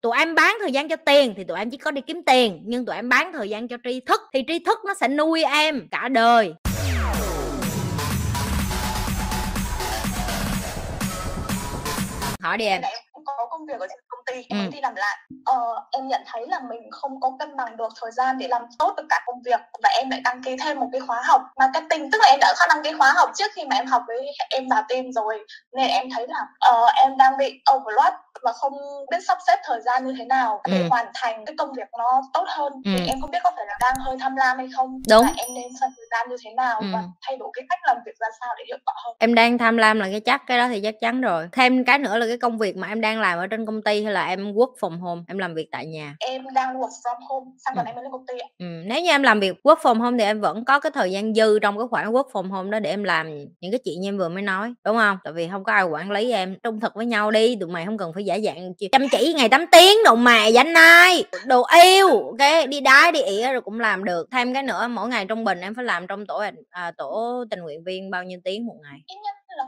tụi em bán thời gian cho tiền thì tụi em chỉ có đi kiếm tiền nhưng tụi em bán thời gian cho tri thức thì tri thức nó sẽ nuôi em cả đời. Hỏi đi em. Có công việc ở trên công ty em ừ. đi làm lại. Ờ, em nhận thấy là mình không có cân bằng được thời gian để làm tốt được cả công việc và em lại đăng ký thêm một cái khóa học marketing. Tức là em đã đăng ký khóa học trước khi mà em học với em vào team rồi nên em thấy là uh, em đang bị overload và không biết sắp xếp thời gian như thế nào để ừ. hoàn thành cái công việc nó tốt hơn ừ. thì em không biết có phải là đang hơi tham lam hay không đúng và em nên phân thời gian như thế nào ừ. và thay đổi cái cách làm việc ra sao để hiệu quả hơn em đang tham lam là cái chắc cái đó thì chắc chắn rồi thêm cái nữa là cái công việc mà em đang làm ở trên công ty hay là em work from home em làm việc tại nhà em đang work from home sang tuần ừ. em mới lên công ty ạ ừ. nếu như em làm việc work from home thì em vẫn có cái thời gian dư trong cái khoảng work from home đó để em làm những cái chuyện như em vừa mới nói đúng không tại vì không có ai quản lý em trung thực với nhau đi tụi mày không cần phải giả dạng chăm chỉ ngày 8 tiếng đồ mà danh ai đồ yêu cái đi đái đi ỉa rồi cũng làm được. Thêm cái nữa mỗi ngày trung bình em phải làm trong tổ à, tổ tình nguyện viên bao nhiêu tiếng một ngày? Ít nhất là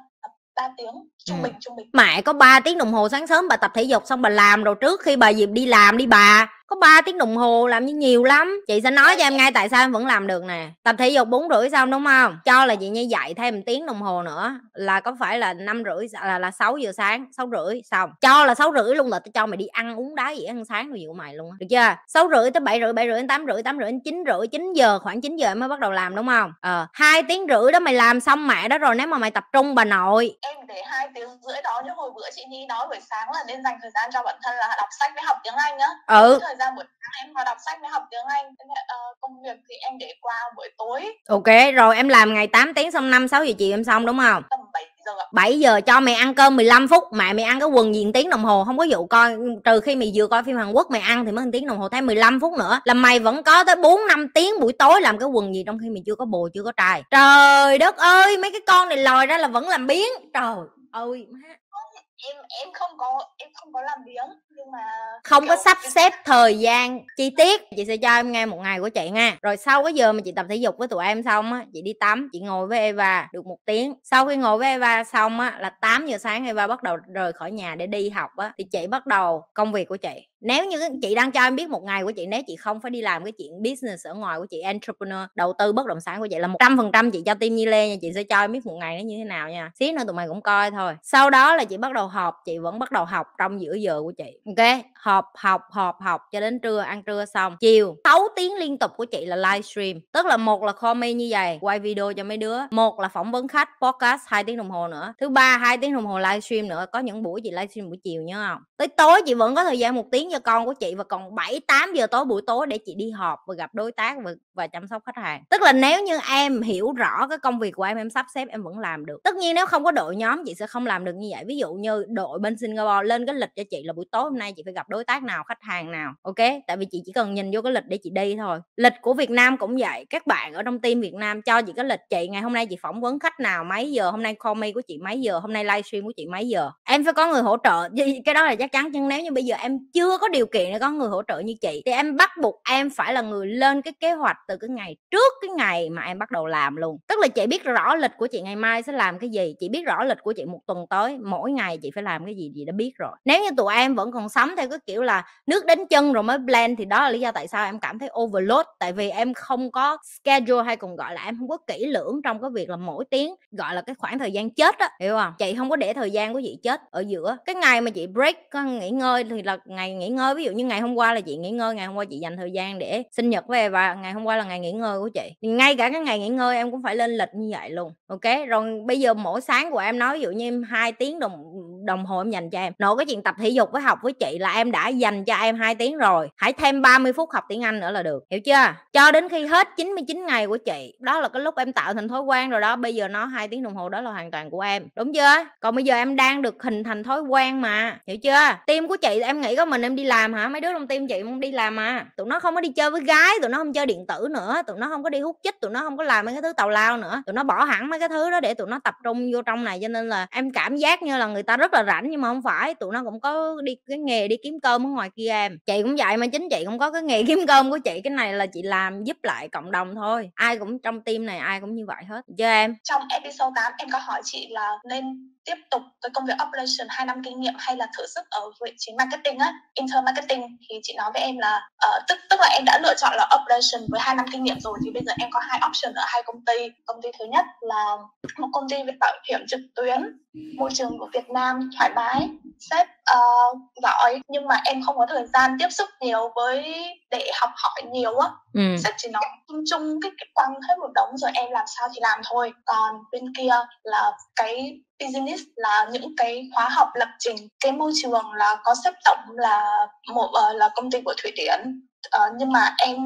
3 tiếng trung ừ. bình trung bình. Mẹ có 3 tiếng đồng hồ sáng sớm bà tập thể dục xong bà làm rồi trước khi bà dịp đi làm đi bà có 3 tiếng đồng hồ làm như nhiều lắm. Chị sẽ nói cho em ngay tại sao em vẫn làm được nè. Tập thể dục bốn rưỡi xong đúng không? Cho là chị như dạy thêm một tiếng đồng hồ nữa là có phải là năm rưỡi là là sáu giờ sáng sáu rưỡi xong. Cho là sáu rưỡi luôn là tôi cho mày đi ăn uống đá gì ăn sáng rồi dụ mày luôn được chưa? Sáu rưỡi tới bảy rưỡi bảy rưỡi đến tám rưỡi tám rưỡi đến chín rưỡi chín giờ khoảng 9 giờ mới bắt đầu làm đúng không? Ờ hai tiếng rưỡi đó mày làm xong mẹ đó rồi nếu mà mày tập trung bà nội. Em để hai tiếng rưỡi đó như hồi bữa chị nhi nói buổi sáng là nên dành thời gian cho bản thân là đọc sách với học tiếng anh á. Ừ. Thời gian buổi sáng em mà đọc sách với học tiếng Anh uh, công việc thì em để qua buổi tối. Ok rồi em làm ngày 8 tiếng xong 5 6 giờ chiều em xong đúng không? Tầm 7 giờ 7 giờ cho mày ăn cơm 15 phút, mẹ mày ăn cái quần gì tiếng đồng hồ, không có vụ coi, trừ khi mày vừa coi phim Hàn Quốc mày ăn thì mới tiếng đồng hồ thêm 15 phút nữa là mày vẫn có tới 4 5 tiếng buổi tối làm cái quần gì trong khi mày chưa có bồ, chưa có trai. Trời đất ơi, mấy cái con này lòi ra là vẫn làm biến trời ơi, má. Em em không có, em không có làm biếng không có sắp xếp thời gian chi tiết. Chị sẽ cho em nghe một ngày của chị nha rồi sau cái giờ mà chị tập thể dục với tụi em xong á chị đi tắm chị ngồi với Eva được một tiếng. Sau khi ngồi với Eva xong á là 8 giờ sáng Eva bắt đầu rời khỏi nhà để đi học á thì chị bắt đầu công việc của chị. Nếu như chị đang cho em biết một ngày của chị nếu chị không phải đi làm cái chuyện business ở ngoài của chị entrepreneur đầu tư bất động sản của chị là một trăm phần trăm chị cho team Nhi Lê nha. Chị sẽ cho em biết một ngày nó như thế nào nha. Xíu nữa tụi mày cũng coi thôi. Sau đó là chị bắt đầu họp chị vẫn bắt đầu học trong giữa giờ của chị ok họp học họp học cho đến trưa ăn trưa xong chiều 6 tiếng liên tục của chị là livestream tức là một là comment như vậy quay video cho mấy đứa. Một là phỏng vấn khách podcast hai tiếng đồng hồ nữa. Thứ ba hai tiếng đồng hồ livestream nữa có những buổi chị livestream buổi chiều nhớ không? Tới tối chị vẫn có thời gian một tiếng cho con của chị và còn 7 8 giờ tối buổi tối để chị đi họp và gặp đối tác và, và chăm sóc khách hàng. Tức là nếu như em hiểu rõ cái công việc của em em sắp xếp em vẫn làm được. Tất nhiên nếu không có đội nhóm chị sẽ không làm được như vậy. Ví dụ như đội bên Singapore lên cái lịch cho chị là buổi tối hôm nay chị phải gặp đối tác nào, khách hàng nào, ok? Tại vì chị chỉ cần nhìn vô cái lịch để chị đi thôi. Lịch của Việt Nam cũng vậy, các bạn ở trong team Việt Nam cho chị cái lịch, chị ngày hôm nay chị phỏng vấn khách nào, mấy giờ, hôm nay call me của chị mấy giờ, hôm nay livestream của chị mấy giờ. Em phải có người hỗ trợ cái đó là chắc chắn, nhưng nếu như bây giờ em chưa có điều kiện để có người hỗ trợ như chị, thì em bắt buộc em phải là người lên cái kế hoạch từ cái ngày trước cái ngày mà em bắt đầu làm luôn. Tức là chị biết rõ lịch của chị ngày mai sẽ làm cái gì, chị biết rõ lịch của chị một tuần tới, mỗi ngày chị phải làm cái gì chị đã biết rồi. Nếu như tụi em vẫn còn sống theo cái kiểu là nước đến chân rồi mới blend thì đó là lý do tại sao em cảm thấy overload. Tại vì em không có schedule hay còn gọi là em không có kỹ lưỡng trong cái việc là mỗi tiếng gọi là cái khoảng thời gian chết á, hiểu không? Chị không có để thời gian của chị chết ở giữa. Cái ngày mà chị break nghỉ ngơi thì là ngày nghỉ ngơi. Ví dụ như ngày hôm qua là chị nghỉ ngơi, ngày hôm qua chị dành thời gian để sinh nhật với và ngày hôm qua là ngày nghỉ ngơi của chị. Thì ngay cả cái ngày nghỉ ngơi em cũng phải lên lịch như vậy luôn, ok? Rồi bây giờ mỗi sáng của em nói, ví dụ như em hai tiếng đồng đồng hồ em dành cho em. Nội cái chuyện tập thể dục với học với chị là em đã dành cho em 2 tiếng rồi, hãy thêm 30 phút học tiếng Anh nữa là được, hiểu chưa? Cho đến khi hết 99 ngày của chị, đó là cái lúc em tạo thành thói quen rồi đó, bây giờ nó hai tiếng đồng hồ đó là hoàn toàn của em, đúng chưa? Còn bây giờ em đang được hình thành thói quen mà, hiểu chưa? Tim của chị em nghĩ có mình em đi làm hả? Mấy đứa trong tim chị không đi làm mà. Tụi nó không có đi chơi với gái, tụi nó không chơi điện tử nữa, tụi nó không có đi hút chích, tụi nó không có làm mấy cái thứ tào lao nữa. Tụi nó bỏ hẳn mấy cái thứ đó để tụi nó tập trung vô trong này, cho nên là em cảm giác như là người ta rất là rảnh, nhưng mà không phải, tụi nó cũng có đi cái nghề đi kiếm cơm ở ngoài kia. Em chị cũng vậy mà, chính chị cũng có cái nghề kiếm cơm của chị, cái này là chị làm giúp lại cộng đồng thôi. Ai cũng trong team này, ai cũng như vậy hết. Chưa em? Trong episode 8 em có hỏi chị là nên tiếp tục cái công việc operation 2 năm kinh nghiệm hay là thử sức ở vị trí marketing á intern marketing thì chị nói với em là uh, tức tức là em đã lựa chọn là operation với 2 năm kinh nghiệm rồi thì bây giờ em có hai option ở hai công ty. Công ty thứ nhất là một công ty về bảo hiểm trực tuyến môi trường của Việt Nam thoải mái sếp uh, giỏi. Nhưng mà em không có thời gian tiếp xúc nhiều với để học hỏi nhiều á. Ừ. sếp chỉ nói chung chung cái, cái quăng hết một đống rồi em làm sao thì làm thôi. Còn bên kia là cái business là những cái khóa học lập trình cái môi trường là có sếp tổng là một uh, là công ty của thụy điển. Uh, nhưng mà em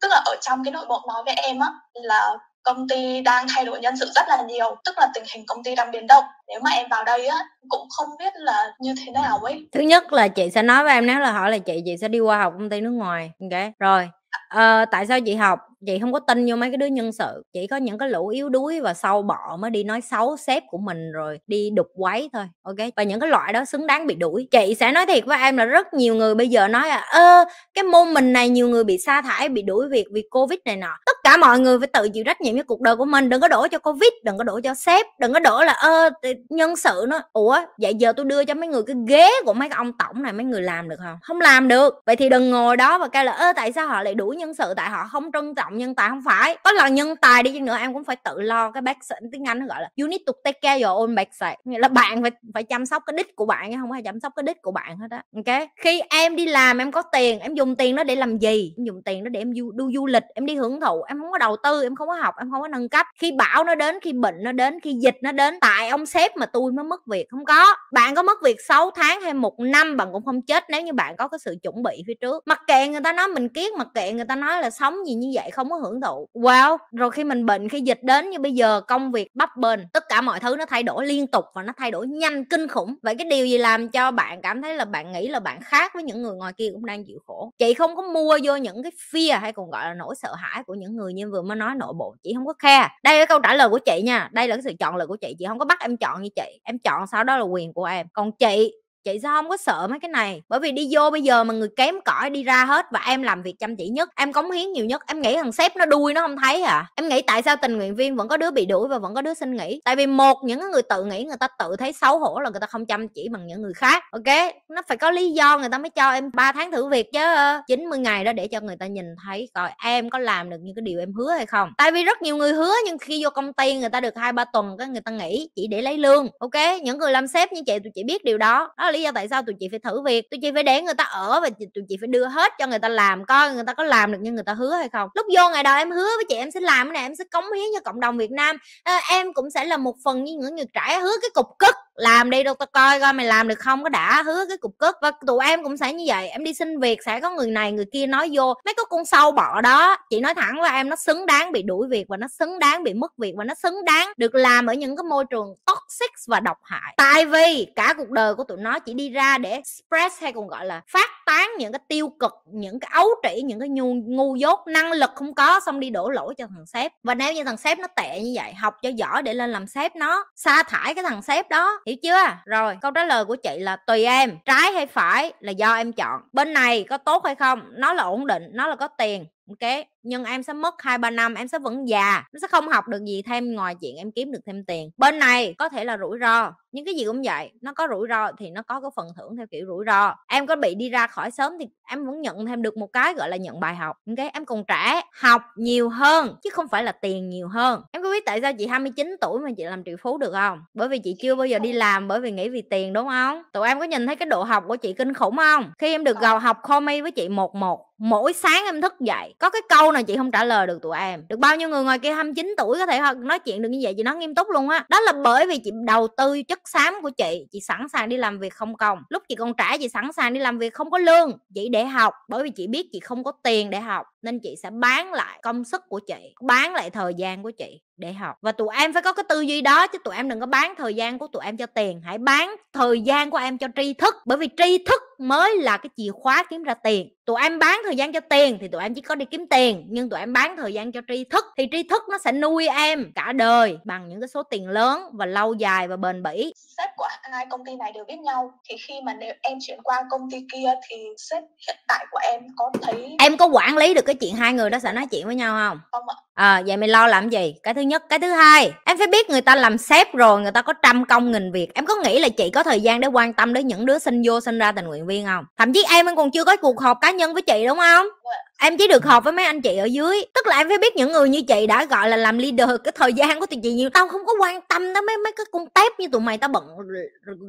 tức là ở trong cái nội bộ nói với em á là công ty đang thay đổi nhân sự rất là nhiều, tức là tình hình công ty đang biến động. Nếu mà em vào đây á, cũng không biết là như thế nào ấy. Thứ nhất là chị sẽ nói với em, nếu là hỏi là chị chị sẽ đi qua học công ty nước ngoài, ok? Rồi ờ, tại sao chị học? Chị không có tin vô mấy cái đứa nhân sự chỉ có những cái lũ yếu đuối và sâu bọ mới đi nói xấu sếp của mình rồi đi đục quấy thôi ok? Và những cái loại đó xứng đáng bị đuổi. Chị sẽ nói thiệt với em là rất nhiều người bây giờ nói là ơ cái môn mình này nhiều người bị sa thải bị đuổi việc vì covid này nọ. Tất cả mọi người phải tự chịu trách nhiệm với cuộc đời của mình đừng có đổ cho covid đừng có đổ cho sếp đừng có đổ là ơ nhân sự nó. Ủa vậy giờ tôi đưa cho mấy người cái ghế của mấy cái ông tổng này mấy người làm được không không làm được. Vậy thì đừng ngồi đó và kêu là ơ tại sao họ lại đuổi nhân sự tại họ không trân trọng nhân tài không phải. Có là nhân tài đi chăng nữa em cũng phải tự lo cái bác sĩ tiếng anh nó gọi là you need to take care your own backside nghĩa là bạn phải phải chăm sóc cái đích của bạn chứ không phải chăm sóc cái đích của bạn hết á. Ok? Khi em đi làm em có tiền em dùng tiền đó để làm gì? Em dùng tiền đó để em du, du, du lịch em đi hưởng thụ em không có đầu tư em không có học em không có nâng cấp. Khi bão nó đến khi bệnh nó đến khi dịch nó đến tại ông sếp mà tôi mới mất việc không có. Bạn có mất việc 6 tháng hay một năm bạn cũng không chết nếu như bạn có cái sự chuẩn bị phía trước. Mặc kệ người ta nói mình kiết mặc kệ người ta nói là sống gì như vậy không có hưởng thụ. Wow rồi khi mình bệnh, khi dịch đến như bây giờ, công việc bấp bênh, tất cả mọi thứ nó thay đổi liên tục và nó thay đổi nhanh, kinh khủng. Vậy cái điều gì làm cho bạn cảm thấy là bạn nghĩ là bạn khác với những người ngoài kia cũng đang chịu khổ? Chị không có mua vô những cái fear hay còn gọi là nỗi sợ hãi của những người như vừa mới nói nội bộ, chị không có khe đây là câu trả lời của chị nha, đây là cái sự chọn lựa của chị chị không có bắt em chọn như chị, em chọn sau đó là quyền của em. Còn chị chị sao không có sợ mấy cái này? Bởi vì đi vô bây giờ mà người kém cỏi đi ra hết và em làm việc chăm chỉ nhất, em cống hiến nhiều nhất, em nghĩ thằng sếp nó đuôi nó không thấy à? Em nghĩ tại sao tình nguyện viên vẫn có đứa bị đuổi và vẫn có đứa xin nghỉ? Tại vì một, những người tự nghĩ người ta tự thấy xấu hổ là người ta không chăm chỉ bằng những người khác, ok? Nó phải có lý do người ta mới cho em 3 tháng thử việc chứ 90 ngày đó để cho người ta nhìn thấy coi em có làm được những cái điều em hứa hay không. Tại vì rất nhiều người hứa nhưng khi vô công ty người ta được hai ba tuần cái người ta nghỉ chỉ để lấy lương, ok? Những người làm sếp như chị, tụi chị biết điều đó. Đó là lý do tại sao tụi chị phải thử việc. Tụi chị phải để người ta ở và tụi chị phải đưa hết cho người ta làm coi người ta có làm được như người ta hứa hay không. Lúc vô ngày đầu em hứa với chị em sẽ làm cái này em sẽ cống hiến cho cộng đồng việt nam. À, em cũng sẽ là một phần như những người trẻ hứa cái cục cất làm đi đâu tao coi coi mày làm được không? Có đã hứa cái cục cất và tụi em cũng sẽ như vậy. Em đi xin việc, sẽ có người này người kia nói vô. Mấy cái con sâu bọ đó, chị nói thẳng với em, nó xứng đáng bị đuổi việc và nó xứng đáng bị mất việc và nó xứng đáng được làm ở những cái môi trường toxic và độc hại. Tại vì cả cuộc đời của tụi nó chỉ đi ra để express hay còn gọi là phát tán những cái tiêu cực những cái ấu trĩ những cái ngu, ngu dốt năng lực không có xong đi đổ lỗi cho thằng sếp. Và nếu như thằng sếp nó tệ như vậy học cho giỏi để lên làm sếp nó sa thải cái thằng sếp đó hiểu chưa? Rồi câu trả lời của chị là tùy em trái hay phải là do em chọn. Bên này có tốt hay không nó là ổn định nó là có tiền ok? Nhưng em sẽ mất hai ba năm em sẽ vẫn già nó sẽ không học được gì thêm ngoài chuyện em kiếm được thêm tiền. Bên này có thể là rủi ro nhưng cái gì cũng vậy nó có rủi ro thì nó có cái phần thưởng theo kiểu rủi ro. Em có bị đi ra khỏi sớm thì em vẫn nhận thêm được một cái gọi là nhận bài học ok em còn trẻ học nhiều hơn chứ không phải là tiền nhiều hơn. Em có biết tại sao chị 29 tuổi mà chị làm triệu phú được không? Bởi vì chị chưa bao giờ đi làm bởi vì nghĩ vì tiền đúng không? Tụi em có nhìn thấy cái độ học của chị kinh khủng không? Khi em được gào học comedy với chị một một mỗi sáng em thức dậy có cái câu nào chị không trả lời được tụi em. Được bao nhiêu người ngoài kia 29 tuổi có thể nói chuyện được như vậy chị nói nghiêm túc luôn á. Đó là bởi vì chị đầu tư chất xám của chị chị sẵn sàng đi làm việc không công. Lúc chị còn trẻ, chị sẵn sàng đi làm việc không có lương, chỉ để học. Bởi vì chị biết chị không có tiền để học, nên chị sẽ bán lại công sức của chị, bán lại thời gian của chị để học. Và tụi em phải có cái tư duy đó chứ tụi em đừng có bán thời gian của tụi em cho tiền. Hãy bán thời gian của em cho tri thức bởi vì tri thức mới là cái chìa khóa kiếm ra tiền. Tụi em bán thời gian cho tiền thì tụi em chỉ có đi kiếm tiền nhưng tụi em bán thời gian cho tri thức thì tri thức nó sẽ nuôi em cả đời bằng những cái số tiền lớn và lâu dài và bền bỉ. Sếp của hai công ty này đều biết nhau thì khi mà nếu em chuyển qua công ty kia thì sếp hiện tại của em có thấy em có quản lý được cái chuyện hai người đó sẽ nói chuyện với nhau không? Không ạ. À, vậy mày lo làm gì? Cái thứ nhất, cái thứ hai, em phải biết người ta làm sếp rồi, người ta có trăm công nghìn việc. Em có nghĩ là chị có thời gian để quan tâm đến những đứa sinh vô sinh ra tình nguyện viên không? Thậm chí em còn chưa có cuộc họp cá nhân với chị đúng không? Dạ em chỉ được họp với mấy anh chị ở dưới. Tức là em phải biết những người như chị đã gọi là làm leader cái thời gian của tụi chị nhiều. Tao không có quan tâm tới mấy mấy cái con tép như tụi mày. Tao bận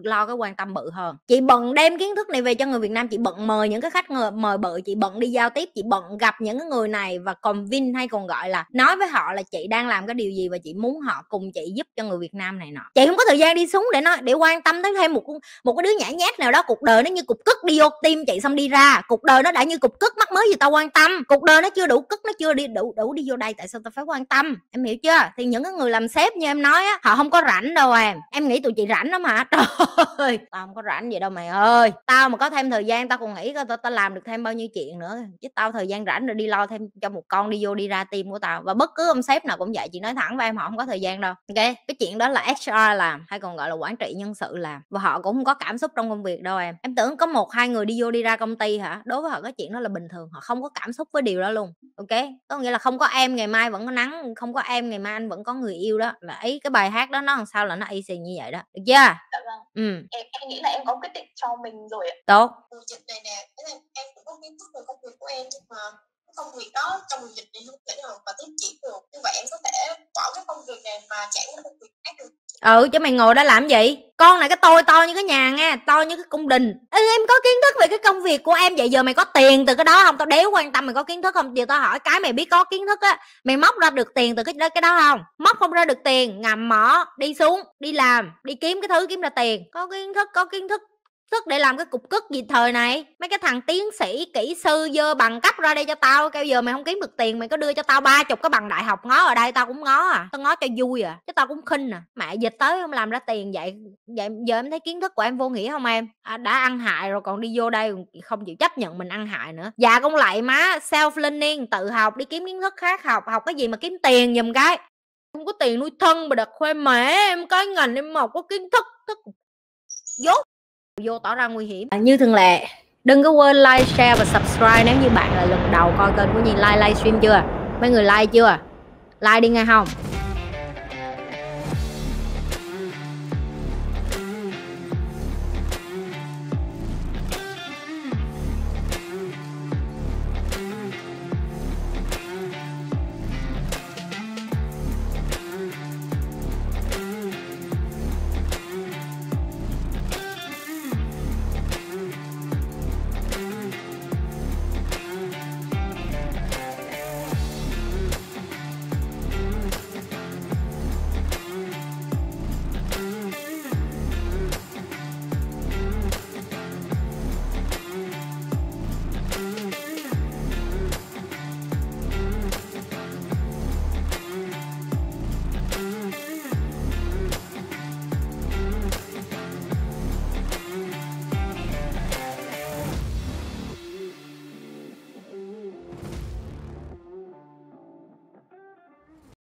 lo cái quan tâm bự hơn. Chị bận đem kiến thức này về cho người việt nam. Chị bận mời những cái khách mời bự. Chị bận đi giao tiếp. Chị bận gặp những cái người này và còn vin hay còn gọi là nói với họ là chị đang làm cái điều gì và chị muốn họ cùng chị giúp cho người việt nam này nọ. Chị không có thời gian đi xuống để nói, để quan tâm tới thêm một một cái đứa nhã nhát nào đó. Cuộc đời nó như cục cức đi vô tim chị xong đi ra. Cuộc đời nó đã như cục cức mắc mới gì tao quan tâm cuộc đời nó chưa đủ cất nó chưa đi đủ đủ đi vô đây tại sao tao phải quan tâm? Em hiểu chưa? Thì những cái người làm sếp như em nói á họ không có rảnh đâu em. Em nghĩ tụi chị rảnh lắm hả? Trời ơi tao không có rảnh gì đâu mày ơi. Tao mà có thêm thời gian tao còn nghĩ coi tao, tao làm được thêm bao nhiêu chuyện nữa. Chứ tao thời gian rảnh rồi đi lo thêm cho một con đi vô đi ra tim của tao. Và bất cứ ông sếp nào cũng vậy chị nói thẳng với em họ không có thời gian đâu. Ok cái chuyện đó là HR làm hay còn gọi là quản trị nhân sự làm. Và họ cũng không có cảm xúc trong công việc đâu em. Em tưởng có một hai người đi vô đi ra công ty hả? Đối với họ cái chuyện đó là bình thường họ không có cảm xúc với điều đó luôn ok? Có nghĩa là không có em ngày mai vẫn có nắng không có em ngày mai anh vẫn có người yêu đó là ấy cái bài hát đó nó làm sao là nó y xì như vậy đó được chưa? Dạ vâng. ừ. em em nghĩ là em có quyết định cho mình rồi ạ. Tốt. Dịch này nè em cũng có kiến thức về công việc của em nhưng mà công việc đó trong mùa dịch này không thể nào mà tiến triển được. Như vậy em có thể bỏ cái công việc này mà chạy qua công việc khác được ừ chứ mày ngồi đó làm gì? Con này cái tôi to như cái nhà nghe to như cái cung đình. Ừ, em có kiến thức về cái công việc của em vậy? Giờ mày có tiền từ cái đó không? Tao đéo quan tâm mày có kiến thức không? Giờ tao hỏi cái mày biết có kiến thức á mày móc ra được tiền từ cái đó cái đó không? Móc không ra được tiền ngầm mỏ đi xuống đi làm đi kiếm cái thứ kiếm ra tiền. Có kiến thức có kiến thức sức để làm cái cục cức gì thời này. Mấy cái thằng tiến sĩ kỹ sư dơ bằng cấp ra đây cho tao kêu giờ mày không kiếm được tiền mày có đưa cho tao ba chục cái bằng đại học ngó ở đây tao cũng ngó à. Tao ngó cho vui à chứ tao cũng khinh à. Mẹ dịch tới không làm ra tiền vậy vậy giờ em thấy kiến thức của em vô nghĩa không em? À, đã ăn hại rồi còn đi vô đây không chịu chấp nhận mình ăn hại nữa. Dạ cũng lại má self learning tự học đi kiếm kiến thức khác học học cái gì mà kiếm tiền giùm cái. Không có tiền nuôi thân mà đặt khoe mẹ em cái ngành em học có kiến thức thức. Dốt vô tỏ ra nguy hiểm. À, như thường lệ đừng có quên like share và subscribe nếu như bạn là lần đầu coi kênh của Nhi like livestream chưa? Mấy người like chưa? Like đi nghe không?